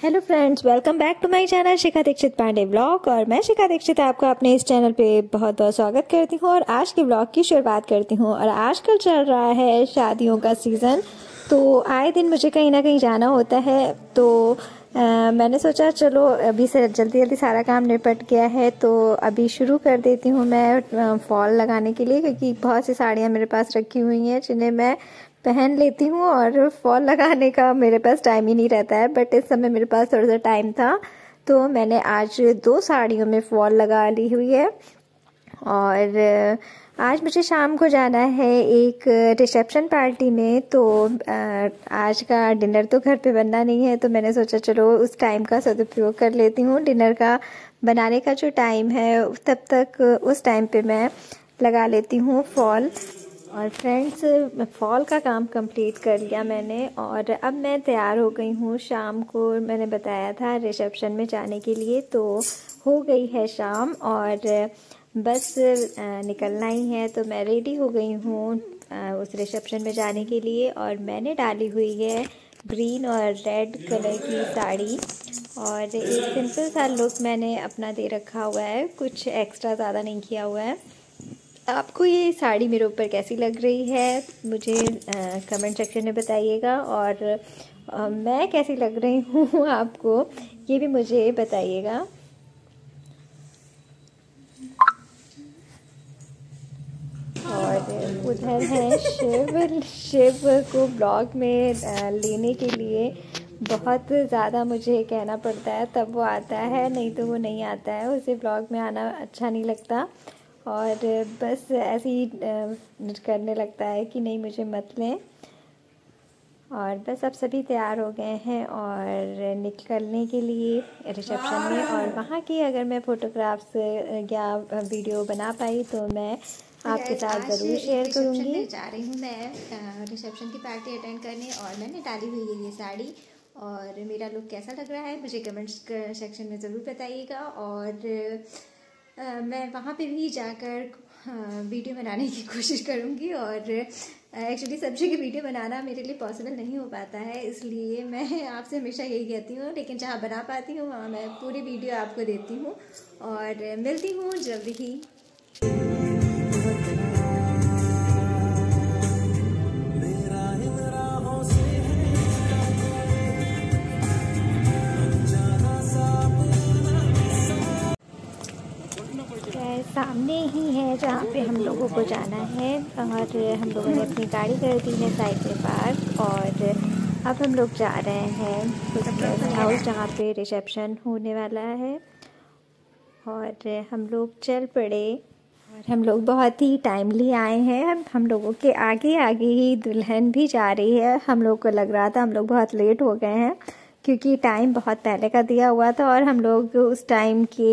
Hello friends welcome back to my channel Shikha Dikshit Pandey blog और मैं शिखा दीक्षित आपका अपने इस चैनल पे बहुत बहुत स्वागत करती हूँ और आज के ब्लॉग की शुरुआत करती हूँ। और आजकल चल रहा है शादियों का सीज़न तो आए दिन मुझे कहीं ना कहीं जाना होता है। तो आ, मैंने सोचा चलो अभी से जल्दी जल्दी सारा काम निपट गया है। तो अभी शुरू कर देती हूँ मैं फॉल लगाने के लिए क्योंकि बहुत सी साड़ियाँ मेरे पास रखी हुई हैं जिन्हें मैं पहन लेती हूँ और फॉल लगाने का मेरे पास टाइम ही नहीं रहता है बट इस समय मेरे पास थोड़ा सा टाइम था तो मैंने आज दो साड़ियों में फॉल लगा ली हुई है। और आज मुझे शाम को जाना है एक रिसेप्शन पार्टी में तो आज का डिनर तो घर पे बनना नहीं है तो मैंने सोचा चलो उस टाइम का सदुपयोग कर लेती हूँ। डिनर का बनाने का जो टाइम है, तब तक उस टाइम पे मैं लगा लेती हूँ फॉल और फ्रेंड्स फॉल का काम कंप्लीट कर लिया मैंने और अब मैं तैयार हो गई हूँ शाम को। मैंने बताया था रिसेप्शन में जाने के लिए तो हो गई है शाम और बस निकलना ही है। तो मैं रेडी हो गई हूँ उस रिसेप्शन में जाने के लिए और मैंने डाली हुई है ग्रीन और रेड कलर की साड़ी और एक सिंपल सा लुक मैंने अपना दे रखा हुआ है। कुछ एक्स्ट्रा ज़्यादा नहीं किया हुआ है। आपको ये साड़ी मेरे ऊपर कैसी लग रही है मुझे कमेंट सेक्शन में बताइएगा और आ, मैं कैसी लग रही हूँ आपको ये भी मुझे बताइएगा। और उधर है शिव शिव को ब्लॉग में लेने के लिए बहुत ज़्यादा मुझे कहना पड़ता है तब वो आता है नहीं तो वो नहीं आता है उसे ब्लॉग में आना अच्छा नहीं लगता। और बस ऐसे ही करने लगता है कि नहीं मुझे मत लें। और बस अब सभी तैयार हो गए हैं और निकलने के लिए रिसेप्शन में। और वहाँ की अगर मैं फ़ोटोग्राफ्स या वीडियो बना पाई तो मैं आपके साथ ज़रूर शेयर करूँगी। जा रही हूँ मैं रिसेप्शन की पार्टी अटेंड करने और मैंने डाली हुई है ये साड़ी। और मेरा लुक कैसा लग रहा है मुझे कमेंट्स सेक्शन में ज़रूर बताइएगा। और मैं वहाँ पे भी जाकर वीडियो बनाने की कोशिश करूँगी और एक्चुअली सब्ज़ी की वीडियो बनाना मेरे लिए पॉसिबल नहीं हो पाता है, इसलिए मैं आपसे हमेशा यही कहती हूँ, लेकिन जहाँ बना पाती हूँ, वहाँ मैं पूरी वीडियो आपको देती हूँ और मिलती हूँ जल्दी ही। सामने ही है जहाँ पे हम लोगों को जाना है और हम लोगों ने अपनी गाड़ी कर दी है साइड में पार्क और अब हम लोग जा रहे हैं उस गेस्ट हाउस जहाँ पे रिसेप्शन होने वाला है और हम लोग चल पड़े और हम लोग बहुत ही टाइमली आए हैं। हम हम लोगों के आगे आगे ही दुल्हन भी जा रही है। हम लोग को लग रहा था हम लोग बहुत लेट हो गए हैं क्योंकि टाइम बहुत पहले का दिया हुआ था और हम लोग उस टाइम के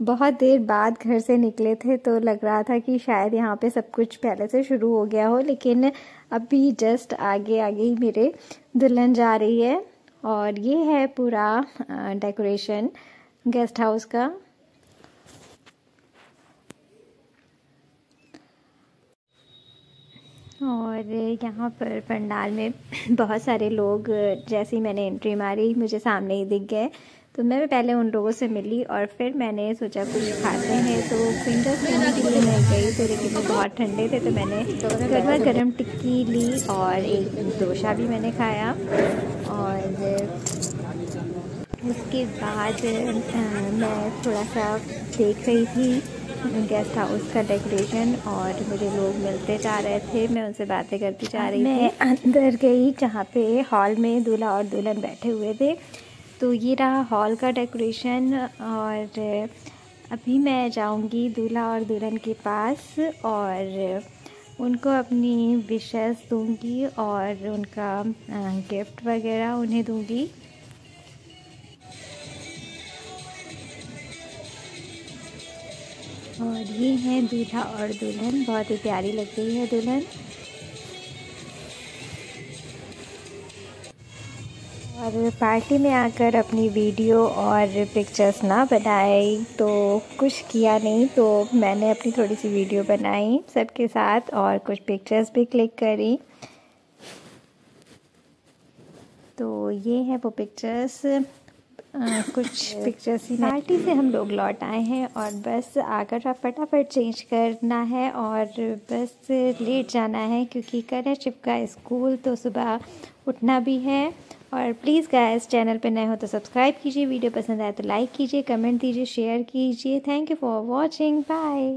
बहुत देर बाद घर से निकले थे तो लग रहा था कि शायद यहाँ पे सब कुछ पहले से शुरू हो गया हो, लेकिन अभी जस्ट आगे आगे ही मेरे दुल्हन जा रही है। और ये है पूरा डेकोरेशन गेस्ट हाउस का। और यहाँ पर पंडाल में बहुत सारे लोग, जैसे ही मैंने एंट्री मारी, मुझे सामने ही दिख गए। तो मैं पहले उन लोगों से मिली और फिर मैंने सोचा कुछ खाते हैं। तो फिंगर्स लेने के लिए मैं गई तो लेकिन वो बहुत ठंडे थे तो मैंने गर्मा गर्म टिक्की ली और एक डोसा भी मैंने खाया। और उसके बाद मैं थोड़ा सा देख रही थी गेस्ट हाउस का डेकोरेशन और मुझे लोग मिलते जा रहे थे। मैं उनसे बातें करती जा रही मैं अंदर गई जहाँ पे हॉल में दूल्हा और दुल्हन बैठे हुए थे। तो ये रहा हॉल का डेकोरेशन और अभी मैं जाऊँगी दूल्हा और दुल्हन के पास और उनको अपनी विशेस दूँगी और उनका गिफ्ट वगैरह उन्हें दूँगी। और ये है दूल्हा और दुल्हन। बहुत ही प्यारी लग रही है दुल्हन। और पार्टी में आकर अपनी वीडियो और पिक्चर्स ना बनाई तो कुछ किया नहीं तो मैंने अपनी थोड़ी सी वीडियो बनाई सबके साथ और कुछ पिक्चर्स भी क्लिक करी। तो ये है वो पिक्चर्स कुछ पिक्चर्स ही पार्टी से हम लोग लौट आए हैं और बस आकर आप फटाफट चेंज करना है और बस लेट जाना है क्योंकि करण शिव का स्कूल तो सुबह उठना भी है। और प्लीज़ गाइस चैनल पे नए हो तो सब्सक्राइब कीजिए वीडियो पसंद आए तो लाइक कीजिए कमेंट दीजिए शेयर कीजिए। Thank you for watching bye